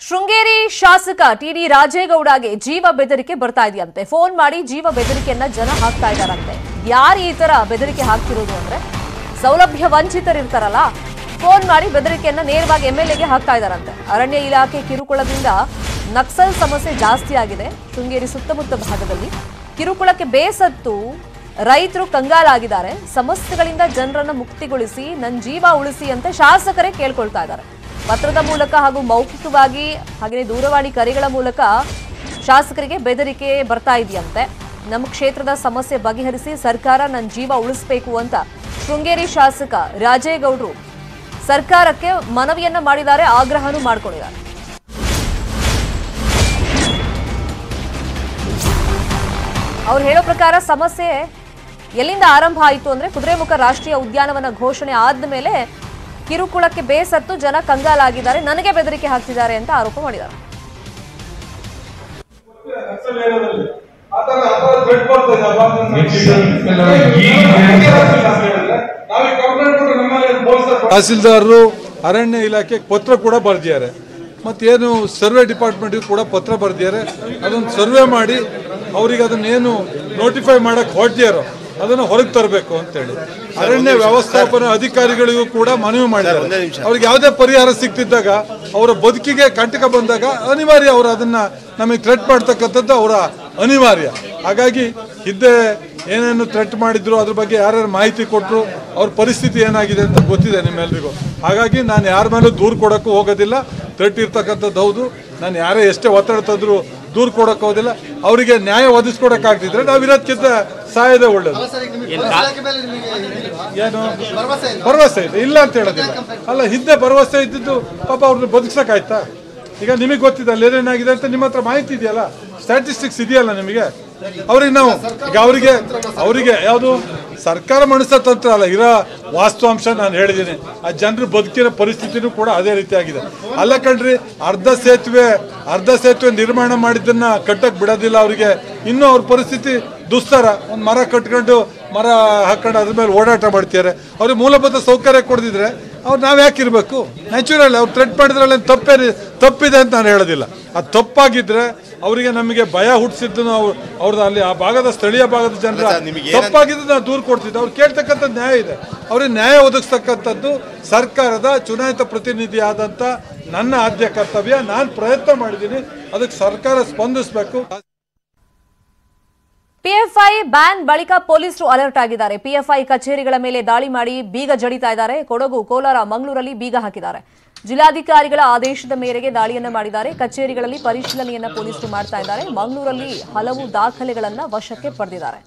ಶೃಂಗೇರಿ ಶಾಸಕ ಟಿಡಿ ರಾಜೇಗೌಡಗೆ ಜೀವ ಬೆದರಿಕೆ ಬರ್ತಾ ಇದೆಯಂತೆ. ಫೋನ್ ಮಾಡಿ ಜೀವ ಬೆದರಿಕೆಯನ್ನ ಜನ ಹಾಕ್ತಾ ಇದ್ದಾರಂತೆ. ಯಾರು ಈ ತರ ಬೆದರಿಕೆ ಹಾಕ್ತಿರೋದು ಅಂದ್ರೆ ಸೌಲಭ್ಯ ವಂಚಿತರಿರ್ತಾರಲ್ಲ. ಫೋನ್ ಮಾಡಿ ಬೆದರಿಕೆಯನ್ನ ನೇರವಾಗಿ ಎಂ ಎಲ್ ಎಗೆ ಹಾಕ್ತಾ ಇದ್ದಾರಂತೆ. ಅರಣ್ಯ ಇಲಾಖೆ ಕಿರುಕುಳದಿಂದ ನಕ್ಸಲ್ ಸಮಸ್ಯೆ ಜಾಸ್ತಿ ಆಗಿದೆ. ಶೃಂಗೇರಿ ಸುತ್ತಮುತ್ತ ಭಾಗದಲ್ಲಿ ಕಿರುಕುಳಕ್ಕೆ ಬೇಸತ್ತು ರೈತರು ಕಂಗಾಲಾಗಿದ್ದಾರೆ. ಸಮಸ್ಯೆಗಳಿಂದ ಜನರನ್ನ ಮುಕ್ತಿಗೊಳಿಸಿ ನನ್ನ ಜೀವ ಉಳಿಸಿ ಅಂತ ಶಾಸಕರೇ ಕೇಳ್ಕೊಳ್ತಾ ಇದ್ದಾರೆ. ಪತ್ರದ ಮೂಲಕ ಹಾಗೂ ಮೌಖಿಕವಾಗಿ ಹಾಗೆಯೇ ದೂರವಾಣಿ ಕರೆಗಳ ಮೂಲಕ ಶಾಸಕರಿಗೆ ಬೆದರಿಕೆ ಬರ್ತಾ ಇದೆಯಂತೆ. ನಮ್ಮ ಕ್ಷೇತ್ರದ ಸಮಸ್ಯೆ ಬಗೆಹರಿಸಿ ಸರ್ಕಾರ ನನ್ನ ಜೀವ ಉಳಿಸಬೇಕು ಅಂತ ಶೃಂಗೇರಿ ಶಾಸಕ ರಾಜೇಗೌಡರು ಸರ್ಕಾರಕ್ಕೆ ಮನವಿಯನ್ನ ಮಾಡಿದ್ದಾರೆ, ಆಗ್ರಹನೂ ಮಾಡಿಕೊಂಡಿದ್ದಾರೆ. ಅವ್ರು ಹೇಳೋ ಪ್ರಕಾರ ಸಮಸ್ಯೆ ಎಲ್ಲಿಂದ ಆರಂಭ ಆಯಿತು ಅಂದ್ರೆ ಕುದುರೆಮುಖ ರಾಷ್ಟ್ರೀಯ ಉದ್ಯಾನವನ ಘೋಷಣೆ ಆದ್ಮೇಲೆ ಕಿರುಕುಳಕ್ಕೆ ಬೇಸತ್ತು ಜನ ಕಂಗಾಲಾಗಿದ್ದಾರೆ. ನನಗೆ ಬೆದರಿಕೆ ಹಾಕ್ತಿದ್ದಾರೆ ಅಂತ ಆರೋಪ ಮಾಡಿದ್ದಾರೆ. ತಹಸೀಲ್ದಾರರು ಅರಣ್ಯ ಇಲಾಖೆಗೆ ಪತ್ರ ಕೂಡ ಬರೆದಿದ್ದಾರೆ. ಮತ್ತೇನು ಸರ್ವೆ ಡಿಪಾರ್ಟ್ಮೆಂಟ್ ಕೂಡ ಪತ್ರ ಬರೆದಿದ್ದಾರೆ. ಅದನ್ನು ಸರ್ವೆ ಮಾಡಿ ಅವ್ರಿಗೆ ಅದನ್ನೇನು ನೋಟಿಫೈ ಮಾಡಕ್ಕೆ ಹೊರಟಿಯಾರೋ ಅದನ್ನು ಹೊರಗೆ ತರಬೇಕು ಅಂತೇಳಿ ಅರಣ್ಯ ವ್ಯವಸ್ಥಾಪನಾ ಅಧಿಕಾರಿಗಳಿಗೂ ಕೂಡ ಮನವಿ ಮಾಡಿದ್ದಾರೆ. ಅವ್ರಿಗೆ ಯಾವುದೇ ಪರಿಹಾರ ಸಿಗ್ತಿದ್ದಾಗ ಅವರ ಬದುಕಿಗೆ ಕಂಟಕ ಬಂದಾಗ ಅನಿವಾರ್ಯ ಅವರು ಅದನ್ನು ನಮಗೆ ಥ್ರೆಟ್ ಮಾಡ್ತಕ್ಕಂಥದ್ದು ಅವರ ಅನಿವಾರ್ಯ. ಹಾಗಾಗಿ ಹಿಂದೆ ಏನೇನು ಥ್ರೆಟ್ ಮಾಡಿದ್ರು ಅದ್ರ ಬಗ್ಗೆ ಯಾರ್ಯಾರು ಮಾಹಿತಿ ಕೊಟ್ಟರು ಅವ್ರ ಪರಿಸ್ಥಿತಿ ಏನಾಗಿದೆ ಅಂತ ಗೊತ್ತಿದೆ ನಿಮ್ಮೆಲ್ರಿಗೂ. ಹಾಗಾಗಿ ನಾನು ಯಾರ ಮೇಲೂ ದೂರು ಕೊಡೋಕ್ಕೂ ಹೋಗೋದಿಲ್ಲ. ಥ್ರೆಟ್ ಇರ್ತಕ್ಕಂಥದ್ದು ಹೌದು. ನಾನು ಯಾರೇ ಎಷ್ಟೇ ಒತ್ತಡ ತಂದ್ರು ದೂರು ಕೊಡೋಕೆ ಹೋಗೋದಿಲ್ಲ. ಅವರಿಗೆ ನ್ಯಾಯ ಒದಗಿಸ್ಕೊಡೋಕ್ಕಾಗ್ತಿದ್ರೆ ನಾವು ಇರೋದಕ್ಕಿಂತ ಸಾಯೋದೇ ಒಳ್ಳೇದು. ಏನು? ಭರವಸೆ ಇದೆ ಇಲ್ಲ. ಅಂತ ಹೇಳೋದಿಲ್ಲ. ಅಲ್ಲ ಹಿಂದೆ ಭರವಸೆ ಇದ್ದಿದ್ದು ಪಾಪ ಅವ್ರನ್ನ ಬದುಕ್ಸೋಕ್ಕಾಯ್ತಾ? ಈಗ ನಿಮಗೆ ಗೊತ್ತಿದೆ ಅಲ್ಲಿ ಏನೇನಾಗಿದೆ ಅಂತ ನಿಮ್ಮ ಹತ್ರ ಮಾಹಿತಿ ಇದೆಯಲ್ಲ? ಸ್ಟ್ಯಾಟಿಸ್ಟಿಕ್ಸ್ ಇದೆಯಲ್ಲ ನಿಮಗೆ? ಅವ್ರಿಗೆ ನಾವು, ಈಗ ಅವರಿಗೆ ಅವರಿಗೆ ಯಾವುದು ಸರ್ಕಾರ ಮನಸ್ಸ ತಂತ್ರ ಅಲ್ಲ, ಇರೋ ವಾಸ್ತವಾಂಶ ನಾನು ಹೇಳಿದ್ದೀನಿ. ಆ ಜನರು ಬದುಕಿರೋ ಪರಿಸ್ಥಿತಿನೂ ಕೂಡ ಅದೇ ರೀತಿ ಆಗಿದೆ. ಅಲ್ಲ ಕಣ್ರಿ, ಅರ್ಧ ಸೇತುವೆ ಅರ್ಧ ಸೇತುವೆ ನಿರ್ಮಾಣ ಮಾಡಿದ್ದನ್ನು ಕಟ್ಟಕ್ಕೆ ಬಿಡೋದಿಲ್ಲ ಅವರಿಗೆ. ಇನ್ನೂ ಅವ್ರ ಪರಿಸ್ಥಿತಿ ದುಸ್ತರ. ಒಂದು ಮರ ಕಟ್ಕೊಂಡು ಮರ ಹಾಕೊಂಡು ಅದ್ರ ಮೇಲೆ ಓಡಾಟ ಮಾಡ್ತಿದ್ದಾರೆ. ಅವ್ರಿಗೆ ಮೂಲಭೂತ ಸೌಕರ್ಯ ಕೊಡದಿದ್ರೆ ಅವ್ರು ನಾವು ಯಾಕೆ ಇರಬೇಕು? ನ್ಯಾಚುರಲ್ ಅವ್ರು ಥ್ರೆಟ್ ಮಾಡಿದ್ರಲ್ಲಿ ತಪ್ಪೇ ತಪ್ಪಿದೆ ಅಂತ ನಾನು ಹೇಳೋದಿಲ್ಲ. ಅದು ತಪ್ಪಾಗಿದ್ರೆ ಅವರಿಗೆ ನಮಗೆ ಭಯ ಹುಟ್ಟಿಸಿದ್ದು ನಾವು ಅವ್ರದ್ದು ಅಲ್ಲಿ ಆ ಭಾಗದ ಸ್ಥಳೀಯ ಭಾಗದ ಜನರ ತಪ್ಪಾಗಿದ್ದು ನಾವು ದೂರು ಕೊಡ್ತಿದ್ದೆ ಅವ್ರು ಕೇಳ್ತಕ್ಕಂಥ ನ್ಯಾಯ ಇದೆ. ಅವ್ರಿಗೆ ನ್ಯಾಯ ಒದಗಿಸ್ತಕ್ಕಂಥದ್ದು ಸರ್ಕಾರದ ಚುನಾಯಿತ ಪ್ರತಿನಿಧಿ ಆದಂತ ನನ್ನ ಆದ್ಯ ಕರ್ತವ್ಯ. ನಾನು ಪ್ರಯತ್ನ ಮಾಡಿದ್ದೀನಿ. ಅದಕ್ಕೆ ಸರ್ಕಾರ ಸ್ಪಂದಿಸಬೇಕು. ಪಿಎಫ್ಐ ಬ್ಯಾನ್ ಬಳಿಕ ಪೊಲೀಸರು ಅಲರ್ಟ್ ಆಗಿದ್ದಾರೆ. ಪಿಎಫ್ಐ ಕಚೇರಿಗಳ ಮೇಲೆ ದಾಳಿ ಮಾಡಿ ಬೀಗ ಜಡಿತಾ ಇದ್ದಾರೆ. ಕೊಡಗು ಕೋಲಾರ ಮಂಗಳೂರಲ್ಲಿ ಬೀಗ ಹಾಕಿದ್ದಾರೆ. ಜಿಲ್ಲಾಧಿಕಾರಿಗಳ ಆದೇಶದ ಮೇರೆಗೆ ದಾಳಿಯನ್ನ ಮಾಡಿದ್ದಾರೆ. ಕಚೇರಿಗಳಲ್ಲಿ ಪರಿಶೀಲನೆಯನ್ನ ಪೊಲೀಸರು ಮಾಡ್ತಾ ಇದ್ದಾರೆ. ಮಂಗಳೂರಲ್ಲಿ ಹಲವು ದಾಖಲೆಗಳನ್ನ ವಶಕ್ಕೆ ಪಡೆದಿದ್ದಾರೆ.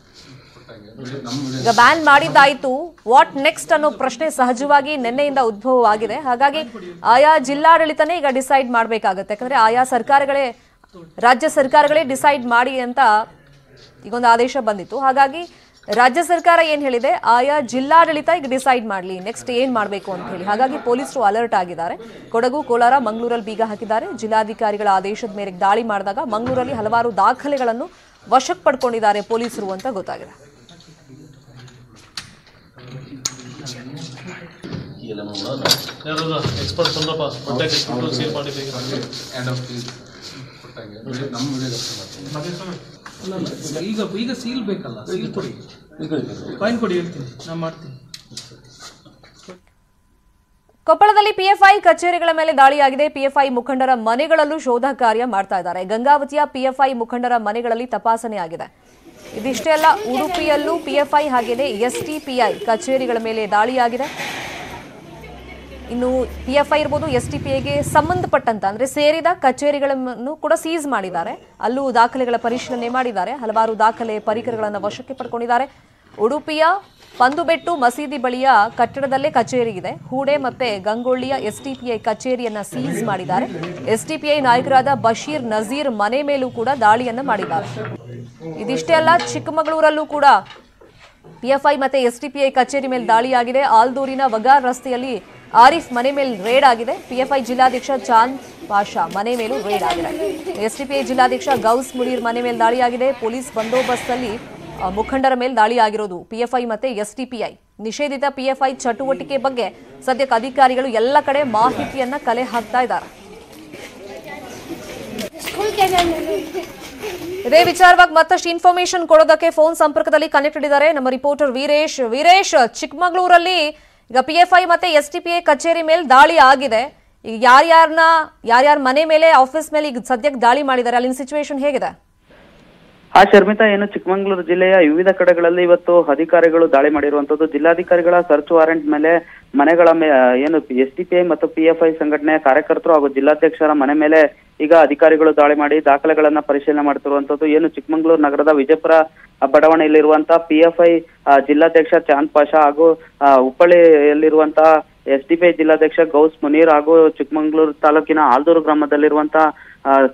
ಈಗ ಬ್ಯಾನ್ ಮಾಡಿದ್ದಾಯಿತು. ವಾಟ್ ನೆಕ್ಸ್ಟ್ ಅನ್ನೋ ಪ್ರಶ್ನೆ ಸಹಜವಾಗಿ ನಿನ್ನೆಯಿಂದ ಉದ್ಭವವಾಗಿದೆ. ಹಾಗಾಗಿ ಆಯಾ ಜಿಲ್ಲಾಡಳಿತನೇ ಈಗ ಡಿಸೈಡ್ ಮಾಡಬೇಕಾಗುತ್ತೆ. ಯಾಕಂದ್ರೆ ಆಯಾ ಸರ್ಕಾರಗಳೇ, ರಾಜ್ಯ ಸರ್ಕಾರಗಳೇ ಡಿಸೈಡ್ ಮಾಡಿ ಅಂತ ಈಗೊಂದು ಆದೇಶ ಬಂದಿತ್ತು. ಹಾಗಾಗಿ ರಾಜ್ಯ ಸರ್ಕಾರ ಏನ್ ಹೇಳಿದೆ? ಆಯಾ ಜಿಲ್ಲಾಡಳಿತ ಈಗ ಡಿಸೈಡ್ ಮಾಡಲಿ ನೆಕ್ಸ್ಟ್ ಏನ್ ಮಾಡಬೇಕು ಅಂತ ಹೇಳಿ. ಹಾಗಾಗಿ ಪೊಲೀಸರು ಅಲರ್ಟ್ ಆಗಿದ್ದಾರೆ. ಕೊಡಗು, ಕೋಲಾರ, ಮಂಗಳೂರಲ್ಲಿ ಬೀಗ ಹಾಕಿದ್ದಾರೆ. ಜಿಲ್ಲಾಧಿಕಾರಿಗಳ ಆದೇಶದ ಮೇರೆಗೆ ದಾಳಿ ಮಾಡಿದಾಗ ಮಂಗಳೂರಲ್ಲಿ ಹಲವಾರು ದಾಖಲೆಗಳನ್ನು ವಶಕ್ಕೆ ಪಡ್ಕೊಂಡಿದ್ದಾರೆ ಪೊಲೀಸರು ಅಂತ ಗೊತ್ತಾಗಿದೆ. ಈಗ ಈಗ ಸೀಲ್ ಬೇಕಲ್ಲ ಸೀಲ್ ಕೊಡಿ. ಕಾಯಿನ್ ಕೊಡಿ. ಹೇಳ್ತೀನಿ. ನಾನು ಮಾಡ್ತೀನಿ. ಕೊಪ್ಪಳದಲ್ಲಿ ಪಿಎಫ್ಐ ಕಚೇರಿಗಳ ಮೇಲೆ ದಾಳಿಯಾಗಿದೆ. ಪಿಎಫ್ಐ ಮುಖಂಡರ ಮನೆಗಳಲ್ಲೂ ಶೋಧ ಕಾರ್ಯ ಮಾಡ್ತಾ ಇದ್ದಾರೆ. ಗಂಗಾವತಿಯ ಪಿಎಫ್ಐ ಮುಖಂಡರ ಮನೆಗಳಲ್ಲಿ ತಪಾಸಣೆ ಆಗಿದೆ. ಇದಿಷ್ಟೇ ಅಲ್ಲ ಉಡುಪಿಯಲ್ಲೂ ಪಿಎಫ್ಐ ಹಾಗೆಯೇ ಎಸ್ಟಿಪಿಐ ಕಚೇರಿಗಳ ಮೇಲೆ ದಾಳಿಯಾಗಿದೆ. ಇನ್ನು ಪಿ ಎಫ್ ಐ ಇರ್ಬೋದು ಎಸ್ ಟಿ ಪಿ ಐಗೆ ಸಂಬಂಧಪಟ್ಟಂತ, ಅಂದರೆ ಸೇರಿದ ಕಚೇರಿಗಳನ್ನು ಕೂಡ ಸೀಸ್ ಮಾಡಿದ್ದಾರೆ. ಅಲ್ಲೂ ದಾಖಲೆಗಳ ಪರಿಶೀಲನೆ ಮಾಡಿದ್ದಾರೆ. ಹಲವಾರು ದಾಖಲೆ ಪರಿಕರಗಳನ್ನು ವಶಕ್ಕೆ ಪಡ್ಕೊಂಡಿದ್ದಾರೆ. ಉಡುಪಿಯ ಪಂದುಬೆಟ್ಟು ಮಸೀದಿ ಬಳಿಯ ಕಟ್ಟಡದಲ್ಲೇ ಕಚೇರಿ ಇದೆ ಹೂಡೆ ಮತ್ತೆ ಗಂಗೊಳ್ಳಿಯ ಎಸ್ಟಿಪಿಐ ಕಚೇರಿಯನ್ನ ಸೀಸ್ ಮಾಡಿದ್ದಾರೆ. ಎಸ್ಟಿಪಿಐ ನಾಯಕರಾದ ಬಶೀರ್ ನಜೀರ್ ಮನೆ ಮೇಲೂ ಕೂಡ ದಾಳಿಯನ್ನ ಮಾಡಿದ್ದಾರೆ. ಇದಿಷ್ಟೇ ಅಲ್ಲ, ಚಿಕ್ಕಮಗಳೂರಲ್ಲೂ ಕೂಡ ಪಿಎಫ್ಐ ಮತ್ತೆ ಎಸ್ಟಿಪಿಐ ಕಚೇರಿ ಮೇಲೆ ದಾಳಿಯಾಗಿದೆ. ಆಲ್ದೂರಿನ ವಗಾರ್ ರಸ್ತೆಯಲ್ಲಿ ಆರಿಫ್ ಮನೆ ಮೇಲೆ ರೇಡ್ ಆಗಿದೆ. ಪಿಎಫ್ಐ ಜಿಲ್ಲಾಧ್ಯಕ್ಷ ಚಾಂದ್ ಪಾಷಾ ಮನೆ ಮೇಲೂ ರೇಡ್ ಆಗಿದೆ. ಎಸ್ಟಿಪಿಐ ಜಿಲ್ಲಾಧ್ಯಕ್ಷ ಗೌಸ್ ಮುನೀರ್ ಮನೆ ಮೇಲೆ ದಾಳಿಯಾಗಿದೆ. ಪೊಲೀಸ್ ಬಂದೋಬಸ್ತಲ್ಲಿ ಅಲ್ಲಿ ಮುಖಂಡರ ಮೇಲೆ ದಾಳಿಯಾಗಿರೋದು ಪಿಎಫ್ಐ ಮತ್ತೆ ಎಸ್ಟಿಪಿಐ ನಿಷೇಧಿತ ಪಿಎಫ್ಐ ಚಟುವಟಿಕೆ ಬಗ್ಗೆ ಸದ್ಯಕ್ಕೆ ಅಧಿಕಾರಿಗಳು ಎಲ್ಲ ಕಡೆ ಮಾಹಿತಿಯನ್ನ ಕಲೆ ಹಾಕ್ತಾ ಇದ್ದಾರೆ. ಇದೇ ವಿಚಾರವಾಗಿ ಮತ್ತಷ್ಟು ಇನ್ಫಾರ್ಮೇಶನ್ ಕೊಡೋದಕ್ಕೆ ಫೋನ್ ಸಂಪರ್ಕದಲ್ಲಿ ಕನೆಕ್ಟೆಡ್ ಇದ್ದಾರೆ ನಮ್ಮ ರಿಪೋರ್ಟರ್ ವೀರೇಶ್. ವೀರೇಶ್, ಚಿಕ್ಕಮಗಳೂರಲ್ಲಿ ಈಗ ಪಿ ಎಫ್ ಐ ಮತ್ತೆ ಎಸ್ಟಿಪಿಐ ಕಚೇರಿ ಮೇಲೆ ದಾಳಿ ಆಗಿದೆ. ಈಗ ಯಾರ್ಯಾರನ್ನ ಯಾರ್ಯಾರ ಮನೆ ಮೇಲೆ ಆಫೀಸ್ ಮೇಲೆ ಈಗ ಸದ್ಯಕ್ಕೆ ದಾಳಿ ಮಾಡಿದ್ದಾರೆ, ಅಲ್ಲಿನ ಸಿಚುವೇಶನ್ ಹೇಗಿದೆ? ಆ ಶರ್ಮಿತಾ ಏನು ಚಿಕ್ಕಮಗಳೂರು ಜಿಲ್ಲೆಯ ವಿವಿಧ ಕಡೆಗಳಲ್ಲಿ ಇವತ್ತು ಅಧಿಕಾರಿಗಳು ದಾಳಿ ಮಾಡಿರುವಂತದ್ದು ಜಿಲ್ಲಾಧಿಕಾರಿಗಳ ಸರ್ಚ್ ವಾರೆಂಟ್ ಮೇಲೆ ಮನೆಗಳ ಏನು ಎಸ್ ಮತ್ತು ಪಿ ಐ ಸಂಘಟನೆಯ ಕಾರ್ಯಕರ್ತರು ಹಾಗೂ ಜಿಲ್ಲಾಧ್ಯಕ್ಷರ ಮನೆ ಮೇಲೆ ಈಗ ಅಧಿಕಾರಿಗಳು ದಾಳಿ ಮಾಡಿ ದಾಖಲೆಗಳನ್ನ ಪರಿಶೀಲನೆ ಮಾಡ್ತಿರುವಂತದ್ದು ಏನು ಚಿಕ್ಕಮಗಳೂರು ನಗರದ ವಿಜಯಪುರ ಬಡಾವಣೆಯಲ್ಲಿರುವಂತಹ ಪಿ ಎಫ್ ಐ ಜಿಲ್ಲಾಧ್ಯಕ್ಷ ಚಾಂದ್ ಪಾಷಾ ಹಾಗೂ ಹುಬ್ಬಳ್ಳಿಯಲ್ಲಿರುವಂತಹ ಎಸ್ ಡಿ ಪಿ ಐ ಜಿಲ್ಲಾಧ್ಯಕ್ಷ ಗೌಸ್ ಮುನೀರ್ ಹಾಗೂ ಚಿಕ್ಕಮಗಳೂರು ತಾಲೂಕಿನ ಆಲ್ದೂರು ಗ್ರಾಮದಲ್ಲಿರುವಂತಹ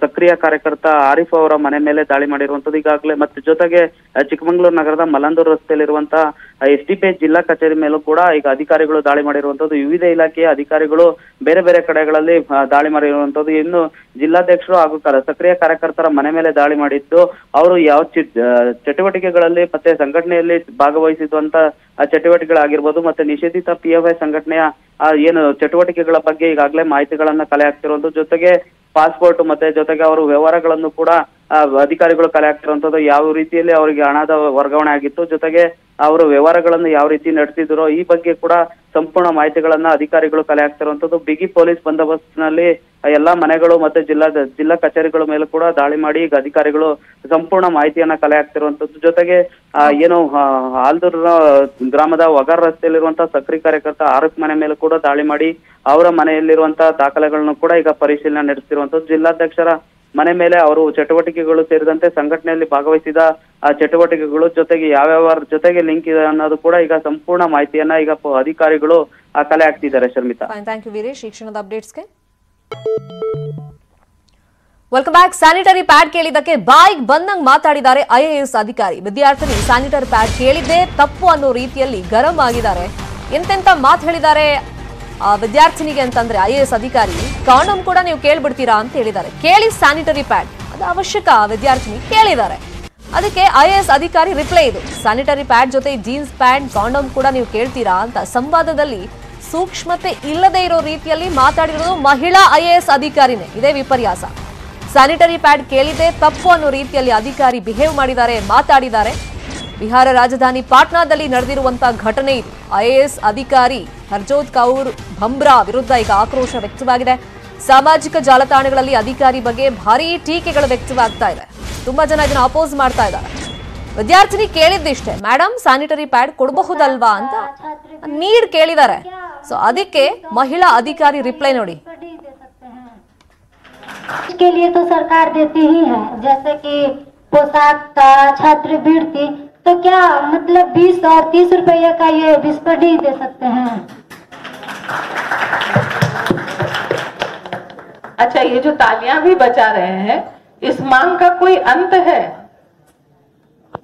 ಸಕ್ರಿಯ ಕಾರ್ಯಕರ್ತ ಆರಿಫ್ ಅವರ ಮನೆ ಮೇಲೆ ದಾಳಿ ಮಾಡಿರುವಂತದ್ದು ಈಗಾಗಲೇ. ಮತ್ತೆ ಜೊತೆಗೆ ಚಿಕ್ಕಮಗಳೂರು ನಗರದ ಮಲ್ಲಂದೂರು ರಸ್ತೆಯಲ್ಲಿರುವಂತಹ ಎಸ್ ಡಿ ಜಿಲ್ಲಾ ಕಚೇರಿ ಮೇಲೂ ಕೂಡ ಈಗ ಅಧಿಕಾರಿಗಳು ದಾಳಿ ಮಾಡಿರುವಂತದ್ದು ವಿವಿಧ ಇಲಾಖೆಯ ಅಧಿಕಾರಿಗಳು ಬೇರೆ ಬೇರೆ ಕಡೆಗಳಲ್ಲಿ ದಾಳಿ ಮಾಡಿರುವಂತದ್ದು ಇನ್ನು ಜಿಲ್ಲಾಧ್ಯಕ್ಷರು ಹಾಗೂ ಸಕ್ರಿಯ ಕಾರ್ಯಕರ್ತರ ಮನೆ ಮೇಲೆ ದಾಳಿ ಮಾಡಿದ್ದು, ಅವರು ಯಾವ ಚಟುವಟಿಕೆಗಳಲ್ಲಿ ಮತ್ತೆ ಸಂಘಟನೆಯಲ್ಲಿ ಭಾಗವಹಿಸಿದಂತ ಚಟುವಟಿಕೆಗಳಾಗಿರ್ಬೋದು, ಮತ್ತೆ ನಿಷೇಧಿತ ಪಿ ಎಫ್ ಐ ಸಂಘಟನೆಯ ಏನು ಚಟುವಟಿಕೆಗಳ ಬಗ್ಗೆ ಈಗಾಗಲೇ ಮಾಹಿತಿಗಳನ್ನ ಕಲೆ ಹಾಕ್ತಿರುವಂತ ಜೊತೆಗೆ ಪಾಸ್ಪೋರ್ಟ್ ಮತ್ತೆ ಜೊತೆಗೆ ಅವರು ವ್ಯವಹಾರಗಳನ್ನು ಕೂಡ ಅಧಿಕಾರಿಗಳು ಕಲೆ ಹಾಕ್ತಿರುವಂತದ್ದು ಯಾವ ರೀತಿಯಲ್ಲಿ ಅವರಿಗೆ ಹಣದ ವರ್ಗಾವಣೆ ಆಗಿತ್ತು. ಜೊತೆಗೆ ಅವರು ವ್ಯವಹಾರಗಳನ್ನು ಯಾವ ರೀತಿ ನಡೆಸಿದ್ರು ಈ ಬಗ್ಗೆ ಕೂಡ ಸಂಪೂರ್ಣ ಮಾಹಿತಿಗಳನ್ನ ಅಧಿಕಾರಿಗಳು ಕಲೆ ಹಾಕ್ತಿರುವಂತದ್ದು. ಬಿಗಿ ಪೊಲೀಸ್ ಬಂದೋಬಸ್ತ್ನಲ್ಲಿ ಎಲ್ಲಾ ಮನೆಗಳು ಮತ್ತೆ ಜಿಲ್ಲಾ ಜಿಲ್ಲಾ ಕಚೇರಿಗಳ ಮೇಲೆ ಕೂಡ ದಾಳಿ ಮಾಡಿ ಈಗ ಅಧಿಕಾರಿಗಳು ಸಂಪೂರ್ಣ ಮಾಹಿತಿಯನ್ನ ಕಲೆ ಹಾಕ್ತಿರುವಂತದ್ದು. ಜೊತೆಗೆ ಏನು ಆಲ್ದೂರ್ ಗ್ರಾಮದ ವಗಾರ್ ರಸ್ತೆಯಲ್ಲಿರುವಂತಹ ಸಕ್ರಿ ಕಾರ್ಯಕರ್ತ ಆರೋಗ್ಯ ಮನೆ ಮೇಲೆ ಕೂಡ ದಾಳಿ ಮಾಡಿ ಅವರ ಮನೆಯಲ್ಲಿರುವಂತಹ ದಾಖಲೆಗಳನ್ನು ಕೂಡ ಈಗ ಪರಿಶೀಲನೆ ನಡೆಸ್ತಿರುವಂತದ್ದು. ಜಿಲ್ಲಾಧ್ಯಕ್ಷರ ಮನೆ ಮೇಲೆ ಅವರು ಚಟುವಟಿಕೆಗಳು ಸೇರಿದಂತೆ ಸಂಘಟನೆಯಲ್ಲಿ ಭಾಗವಹಿಸಿದ, ಆ ಚಟುವಟಿಕೆಗಳು ಜೊತೆಗೆ ಯಾವ್ಯಾವ ಜೊತೆಗೆ ಲಿಂಕ್ ಇದೆ ಅನ್ನೋದು ಕೂಡ ಈಗ ಸಂಪೂರ್ಣ ಮಾಹಿತಿಯನ್ನ ಈಗ ಅಧಿಕಾರಿಗಳು ಕಲೆ ಹಾಕ್ತಿದ್ದಾರೆ ಶರ್ಮಿತಾ. Thank you Veeresh. ಈ ಕ್ಷಣದ ಅಪ್ಡೇಟ್ಸ್ಗೆ ವೆಲ್ಕಮ್ ಬ್ಯಾಕ್ ಸ್ಯಾನಿಟರಿ ಪ್ಯಾಡ್ ಕೇಳಿದ್ದಕ್ಕೆ ಬಾಯಿಗೆ ಬಂದಂಗ್ ಮಾತಾಡಿದ್ದಾರೆ ಐಎಎಸ್ ಅಧಿಕಾರಿ. ವಿದ್ಯಾರ್ಥಿನಿ ಸ್ಯಾನಿಟರಿ ಪ್ಯಾಡ್ ಕೇಳಿದ್ದೇ ತಪ್ಪು ಅನ್ನೋ ರೀತಿಯಲ್ಲಿ ಗರಂ ಆಗಿದ್ದಾರೆ. ಎಂತೆಂತ ಮಾತು ಹೇಳಿದ್ದಾರೆ? ವಿದ್ಯಾರ್ಥಿನಿಗೆ ಅಂತಂದ್ರೆ ಎಸ್ ಅಧಿಕಾರಿ ಕಾಂಡೋಮ್ ಕೂಡ ನೀವು ಕೇಳ್ಬಿಡ್ತೀರಾ? ಅಂತ ಹೇಳಿದ್ದಾರೆ. ಕೇಳಿ ಸ್ಯಾನಿಟರಿ ಪ್ಯಾಡ್ ಅದು ಅವಶ್ಯಕ ವಿದ್ಯಾರ್ಥಿನಿ ಕೇಳಿದ್ದಾರೆ. ಅದಕ್ಕೆ ಐಎಎಸ್ ಅಧಿಕಾರಿ ರಿಪ್ಲೈ ಇದು. ಸ್ಯಾನಿಟರಿ ಪ್ಯಾಡ್ ಜೊತೆ ಜೀನ್ಸ್ ಪ್ಯಾಂಟ್ ಕಾಂಡೋಮ್ ಕೂಡ ನೀವು ಕೇಳ್ತೀರಾ? ಅಂತ ಸಂವಾದದಲ್ಲಿ ಸೂಕ್ಷ್ಮತೆ ಇಲ್ಲದೆ ಇರೋ ರೀತಿಯಲ್ಲಿ ಮಾತಾಡಿರೋದು ಮಹಿಳಾ ಐಎಎಸ್ ಅಧಿಕಾರಿನೇ. ಇದೇ ವಿಪರ್ಯಾಸ. ಸ್ಯಾನಿಟರಿ ಪ್ಯಾಡ್ ಕೇಳಿದೆ ತಪ್ಪು ಅನ್ನೋ ರೀತಿಯಲ್ಲಿ ಅಧಿಕಾರಿ ಬಿಹೇವ್ ಮಾಡಿದ್ದಾರೆ, ಮಾತಾಡಿದ್ದಾರೆ. ಬಿಹಾರ ರಾಜಧಾನಿ ಪಾಟ್ನಾದಲ್ಲಿ ನಡೆದಿರುವಂತಹ ಘಟನೆ ಇದು ಐಎಎಸ್ ಅಧಿಕಾರಿ ಹರ್ಜೋತ್ ಕೌರ್ ಭಂಬ್ರಾ ವಿರುದ್ಧ ಈಗ ಆಕ್ರೋಶ ವ್ಯಕ್ತವಾಗಿದೆ ಸಾಮಾಜಿಕ ಜಾಲತಾಣಗಳಲ್ಲಿ ಅಧಿಕಾರಿ ಬಗ್ಗೆ ಭಾರೀ ಟೀಕೆಗಳು ವ್ಯಕ್ತವಾಗ್ತಾ ಇದೆ ತುಂಬಾ ಜನ ಇದನ್ನ ಅಪೋಸ್ ಮಾಡ್ತಾ ಇದ್ದಾರೆ ವಿದ್ಯಾರ್ಥಿನಿ ಕೇಳಿದ್ದಿಷ್ಟೇ ಮೇಡಮ್ ಸ್ಯಾನಿಟರಿ ಪ್ಯಾಡ್ ಕೊಡಬಹುದಲ್ವಾ ಅಂತ ನೀಡ್ ಕೇಳಿದ್ದಾರೆ ಸೊ ಅದಕ್ಕೆ ಮಹಿಳಾ ಅಧಿಕಾರಿ ರಿಪ್ಲೈ ನೋಡಿ इसके लिए तो सरकार देती ही है जैसे कि पोशाक का छात्रवृत्ति तो क्या मतलब बीस और तीस रुपये का ये बिस्कुट ही दे सकते हैं? अच्छा ये जो तालियाँ भी बचा रहे हैं, इस मांग का कोई अंत है?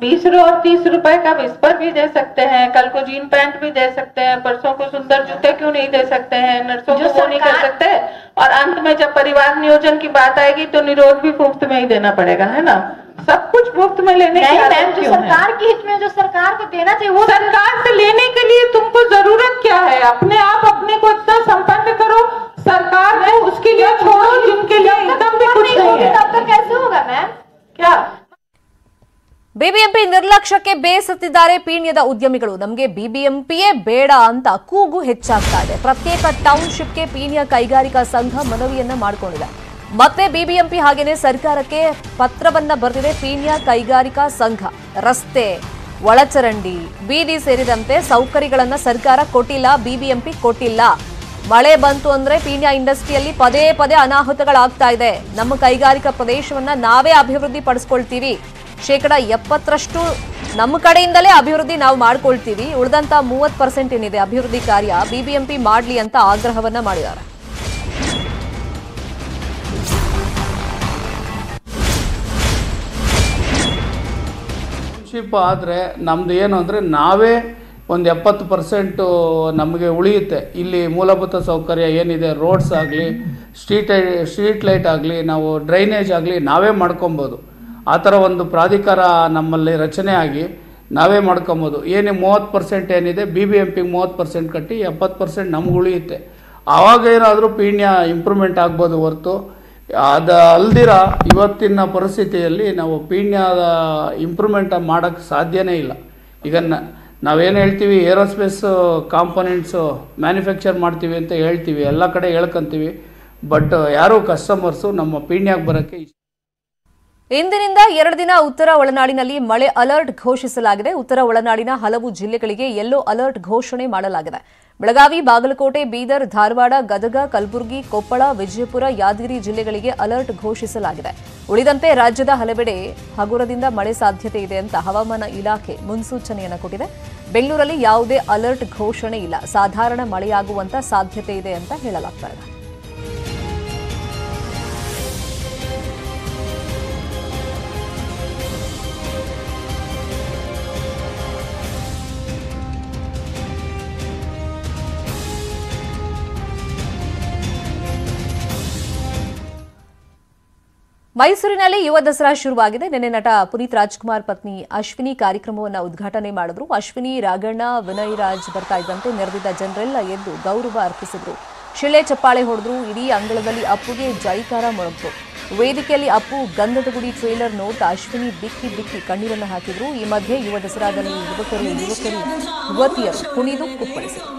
बीस और तीस रुपए का विस्पर भी दे सकते हैं कल को जीन पैंट भी दे सकते हैं परसों को सुंदर जूते क्यों नहीं दे सकते हैं? नर्सों को वो नहीं कर सकते? और अंत में जब परिवार नियोजन की बात आएगी तो निरोध भी मुफ़्त में ही देना पड़ेगा है ना? सब कुछ मुफ़्त में लेने की नहीं मैम जो सरकार के हित में जो सरकार को देना चाहिए वो सरकार से लेने के लिए तुमको ज़रूरत क्या है? अपने आप अपने को ಬಿಬಿಎಂಪಿ ನಿರ್ಲಕ್ಷ್ಯಕ್ಕೆ ಬೇಸತ್ತಿದ್ದಾರೆ ಪೀಣ್ಯದ ಉದ್ಯಮಿಗಳು. ನಮಗೆ ಬಿಬಿಎಂಪಿಯೇ ಬೇಡ ಅಂತ ಕೂಗು ಹೆಚ್ಚಾಗ್ತಾ ಇದೆ. ಪ್ರತ್ಯೇಕ ಟೌನ್ಶಿಪ್ಗೆ ಪೀಣ್ಯ ಕೈಗಾರಿಕಾ ಸಂಘ ಮನವಿಯನ್ನ ಮಾಡಿಕೊಂಡಿದೆ. ಮತ್ತೆ ಬಿಬಿಎಂಪಿ ಹಾಗೇನೆ ಸರ್ಕಾರಕ್ಕೆ ಪತ್ರವನ್ನ ಬರೆದಿದೆ ಪೀಣ್ಯ ಕೈಗಾರಿಕಾ ಸಂಘ. ರಸ್ತೆ, ಒಳಚರಂಡಿ, ಬೀದಿ ಸೇರಿದಂತೆ ಸೌಕರ್ಯಗಳನ್ನ ಸರ್ಕಾರ ಕೊಟ್ಟಿಲ್ಲ, ಬಿಬಿಎಂಪಿ ಕೊಟ್ಟಿಲ್ಲ. ಮಳೆ ಬಂತು ಅಂದ್ರೆ ಪೀಣ್ಯ ಇಂಡಸ್ಟ್ರಿಯಲ್ಲಿ ಪದೇ ಪದೇ ಅನಾಹುತಗಳಾಗ್ತಾ ಇದೆ. ನಮ್ಮ ಕೈಗಾರಿಕಾ ಪ್ರದೇಶವನ್ನ ನಾವೇ ಅಭಿವೃದ್ಧಿ ಪಡಿಸ್ಕೊಳ್ತೀವಿ ಶೇಕಡ ಎಪ್ಪತ್ತರಷ್ಟು ನಮ್ಮ ಕಡೆಯಿಂದಲೇ ಅಭಿವೃದ್ಧಿ ನಾವು ಮಾಡ್ಕೊಳ್ತೀವಿ. ಉಳಿದಂತ ಮೂವತ್ತು ಪರ್ಸೆಂಟ್ ಏನಿದೆ ಅಭಿವೃದ್ಧಿ ಕಾರ್ಯ, ಬಿಬಿಎಂಪಿ ಮಾಡಲಿ ಅಂತ ಆಗ್ರಹವನ್ನ ಮಾಡಿದ್ದಾರೆ. ಆದರೆ ನಮ್ಮದು ಏನು ಅಂದರೆ ನಾವೇ ಒಂದು ಎಪ್ಪತ್ತು ಪರ್ಸೆಂಟು ನಮಗೆ ಉಳಿಯುತ್ತೆ. ಇಲ್ಲಿ ಮೂಲಭೂತ ಸೌಕರ್ಯ ಏನಿದೆ ರೋಡ್ಸ್ ಆಗಲಿ ಸ್ಟ್ರೀಟ್ ಸ್ಟ್ರೀಟ್ ಲೈಟ್ ಆಗಲಿ, ನಾವು ಡ್ರೈನೇಜ್ ಆಗಲಿ ನಾವೇ ಮಾಡ್ಕೊಬೋದು. ಆ ಥರ ಒಂದು ಪ್ರಾಧಿಕಾರ ನಮ್ಮಲ್ಲಿ ರಚನೆ ಆಗಿ ನಾವೇ ಮಾಡ್ಕೊಬೋದು. ಏನೇ ಮೂವತ್ತು ಪರ್ಸೆಂಟ್ ಏನಿದೆ ಬಿ ಬಿ ಎಂ ಪಿಗೆ ಮೂವತ್ತು ಪರ್ಸೆಂಟ್ ಕಟ್ಟಿ ಎಪ್ಪತ್ತು ಪರ್ಸೆಂಟ್ ನಮ್ಗೆ ಉಳಿಯುತ್ತೆ ಆವಾಗ ಏನಾದರೂ ಪೀಣ್ಯ ಇಂಪ್ರೂವ್ಮೆಂಟ್ ಆಗ್ಬೋದು ಹೊರತು. ಅದು ಅಲ್ದಿರ ಇವತ್ತಿನ ಪರಿಸ್ಥಿತಿಯಲ್ಲಿ ನಾವು ಪೀಣ್ಯದ ಇಂಪ್ರೂವ್ಮೆಂಟ್ ಮಾಡೋಕ್ಕೆ ಸಾಧ್ಯನೇ ಇಲ್ಲ. ಈಗ ನಾವೇನು ಹೇಳ್ತೀವಿ ಏರೋಸ್ಪೇಸ್ ಕಾಂಪೊನೆಂಟ್ಸು ಮ್ಯಾನುಫ್ಯಾಕ್ಚರ್ ಮಾಡ್ತೀವಿ ಅಂತ ಹೇಳ್ತೀವಿ, ಎಲ್ಲ ಕಡೆ ಹೇಳ್ಕೊಂತೀವಿ. ಬಟ್ ಯಾರೂ ಕಸ್ಟಮರ್ಸು ನಮ್ಮ ಪೀಣ್ಯಾಗೆ ಬರೋಕ್ಕೆ ಇಂದಿನಿಂದ ಎರಡು ದಿನ ಉತ್ತರ ಒಳನಾಡಿನಲ್ಲಿ ಮಳೆ ಅಲರ್ಟ್ ಘೋಷಿಸಲಾಗಿದೆ. ಉತ್ತರ ಒಳನಾಡಿನ ಹಲವು ಜಿಲ್ಲೆಗಳಿಗೆ ಯೆಲ್ಲೋ ಅಲರ್ಟ್ ಘೋಷಣೆ ಮಾಡಲಾಗಿದೆ. ಬೆಳಗಾವಿ, ಬಾಗಲಕೋಟೆ, ಬೀದರ್, ಧಾರವಾಡ, ಗದಗ, ಕಲಬುರಗಿ, ಕೊಪ್ಪಳ, ವಿಜಯಪುರ, ಯಾದಗಿರಿ ಜಿಲ್ಲೆಗಳಿಗೆ ಅಲರ್ಟ್ ಘೋಷಿಸಲಾಗಿದೆ. ಉಳಿದಂತೆ ರಾಜ್ಯದ ಹಲವೆಡೆ ಹಗುರದಿಂದ ಮಳೆ ಸಾಧ್ಯತೆ ಇದೆ ಅಂತ ಹವಾಮಾನ ಇಲಾಖೆ ಮುನ್ಸೂಚನೆಯನ್ನು ಕೊಟ್ಟಿದೆ. ಬೆಂಗಳೂರಲ್ಲಿ ಯಾವುದೇ ಅಲರ್ಟ್ ಘೋಷಣೆ ಇಲ್ಲ. ಸಾಧಾರಣ ಮಳೆಯಾಗುವಂತ ಸಾಧ್ಯತೆ ಇದೆ ಅಂತ ಹೇಳಲಾಗ್ತಾ ಇದೆ. ಮೈಸೂರಿನಲ್ಲಿ ಯುವ ದಸರಾ ಶುರುವಾಗಿದೆ. ನಿನ್ನೆ ನಟ ಪುನೀತ್ ರಾಜ್ಕುಮಾರ್ ಪತ್ನಿ ಅಶ್ವಿನಿ ಕಾರ್ಯಕ್ರಮವನ್ನು ಉದ್ಘಾಟನೆ ಮಾಡಿದ್ರು. ಅಶ್ವಿನಿ ರಾಘಣ್ಣ ವಿನಯ್ ರಾಜ್ ಬರ್ತಾ ಇದ್ದಂತೆ ನೆರೆದಿದ್ದ ಜನರೆಲ್ಲ ಎದ್ದು ಗೌರವ ಅರ್ಪಿಸಿದ್ರು. ಶಿಳೆ ಚಪ್ಪಾಳೆ ಹೊಡೆದ್ರು. ಇಡೀ ಅಂಗಳದಲ್ಲಿ ಅಪ್ಪುಗೆ ಜೈಕಾರ ಮೊಳಗ್ತು. ವೇದಿಕೆಯಲ್ಲಿ ಅಪ್ಪು ಗಂಧದ ಗುಡಿ ಟ್ರೇಲರ್ ನೋಡ್ತಾ ಅಶ್ವಿನಿ ಬಿಕ್ಕಿ ಬಿಕ್ಕಿ ಕಣ್ಣೀರನ್ನು ಹಾಕಿದ್ರು. ಈ ಮಧ್ಯೆ ಯುವ ದಸರಾದಲ್ಲಿ ಯುವಕರು ಯುವಕರು, ಯುವತಿಯರು ಕುಣಿದು ಕುಪ್ಪಳಿಸಿದರು.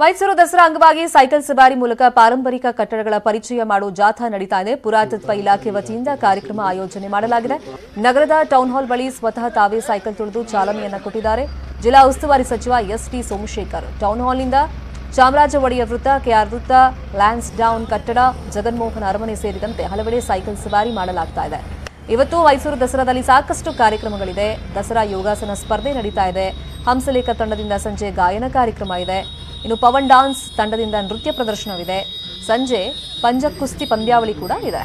ಮೈಸೂರು ದಸರಾ ಅಂಗವಾಗಿ ಸೈಕಲ್ ಸವಾರಿ ಮೂಲಕ ಪಾರಂಪರಿಕ ಕಟ್ಟಡಗಳ ಪರಿಚಯ ಮಾಡುವ ಜಾಥಾ ನಡೀತಾ ಇದೆ. ಪುರಾತತ್ವ ಇಲಾಖೆ ವತಿಯಿಂದ ಕಾರ್ಯಕ್ರಮ ಆಯೋಜನೆ ಮಾಡಲಾಗಿದೆ. ನಗರದ ಟೌನ್ ಹಾಲ್ ಬಳಿ ಸ್ವತಃ ತಾವೇ ಸೈಕಲ್ ತುಳಿದು ಚಾಲನೆಯನ್ನು ಕೊಟ್ಟಿದ್ದಾರೆ. ಜಿಲ್ಲಾ ಉಸ್ತುವಾರಿ ಸಚಿವ ಎಸ್ ಟಿ ಸೋಮಶೇಖರ್ ಟೌನ್ ಹಾಲ್ನಿಂದ ಚಾಮರಾಜ ಒಡೆಯ ವೃತ್ತ ಕೆಆರ್ ವೃತ್ತ, ಲ್ಯಾನ್ಸ್ ಡೌನ್ ಕಟ್ಟಡ, ಜಗನ್ಮೋಹನ್ ಅರಮನೆ ಸೇರಿದಂತೆ ಹಲವೆಡೆ ಸೈಕಲ್ ಸವಾರಿ ಮಾಡಲಾಗ್ತಾ ಇದೆ. ಇವತ್ತು ಮೈಸೂರು ದಸರಾದಲ್ಲಿ ಸಾಕಷ್ಟು ಕಾರ್ಯಕ್ರಮಗಳಿದೆ. ದಸರಾ ಯೋಗಾಸನ ಸ್ಪರ್ಧೆ ನಡೀತಾ ಇದೆ. ಹಂಸಲೇಖ ತಂಡದಿಂದ ಸಂಜೆ ಗಾಯನ ಕಾರ್ಯಕ್ರಮ ಇದೆ. ಇನ್ನು ಪವನ್ ಡಾನ್ಸ್ ತಂಡದಿಂದ ನೃತ್ಯ ಪ್ರದರ್ಶನವಿದೆ. ಸಂಜೆ ಪಂಜ ಕುಸ್ತಿ ಪಂದ್ಯಾವಳಿ ಕೂಡ ಇದೆ.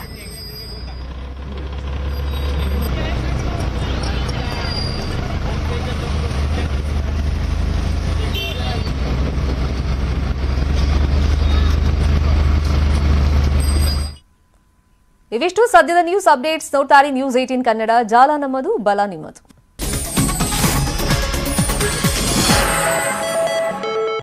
ಇವಿಷ್ಟು ಸದ್ಯದ ನ್ಯೂಸ್ ಅಪ್ಡೇಟ್ಸ್ ನೋಡ್ತಾರೆ ನ್ಯೂಸ್ ಏಟೀನ್ ಕನ್ನಡ. ಜಾಲ ನಮ್ಮದು ಬಲ ನಿಮ್ಮದು.